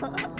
Ha ha ha!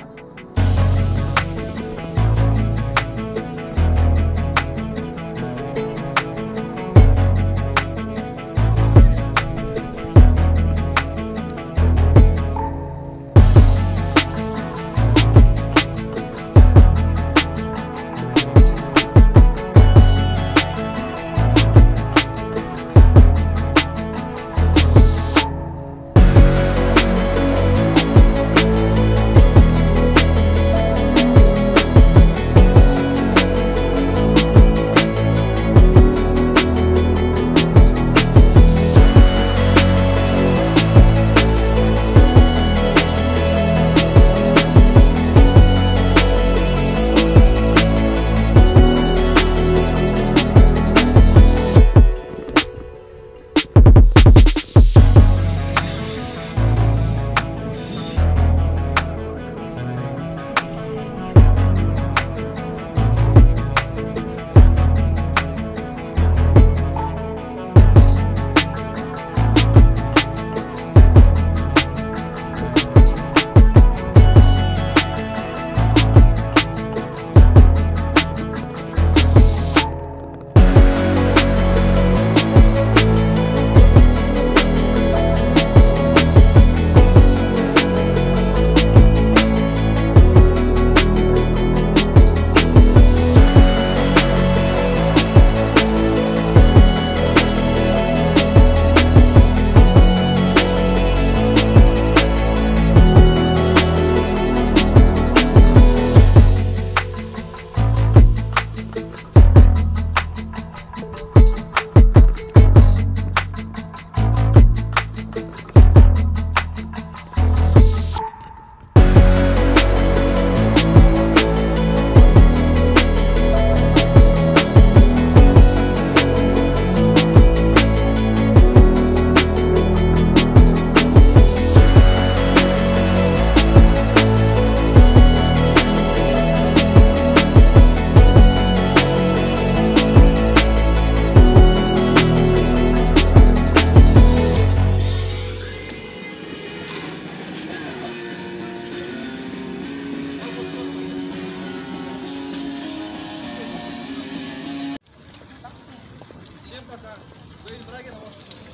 Всем пока. До Индрагина, может.